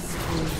Kills.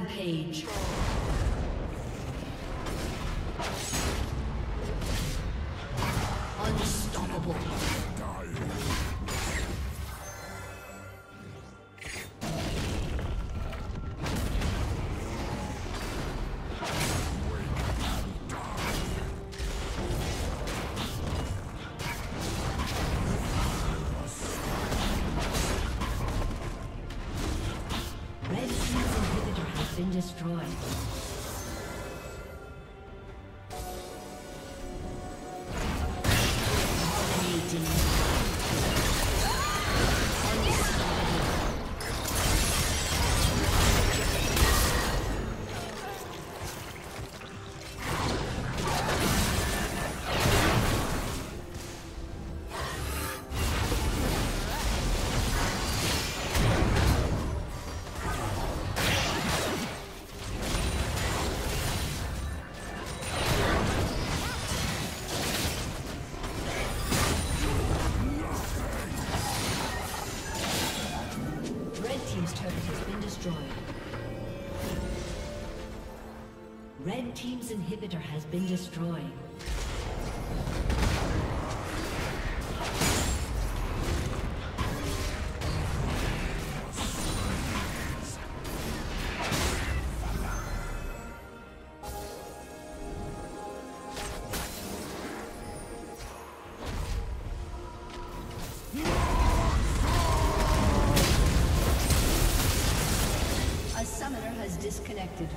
Rampage. Destroyed. Inhibitor has been destroyed. Disconnected.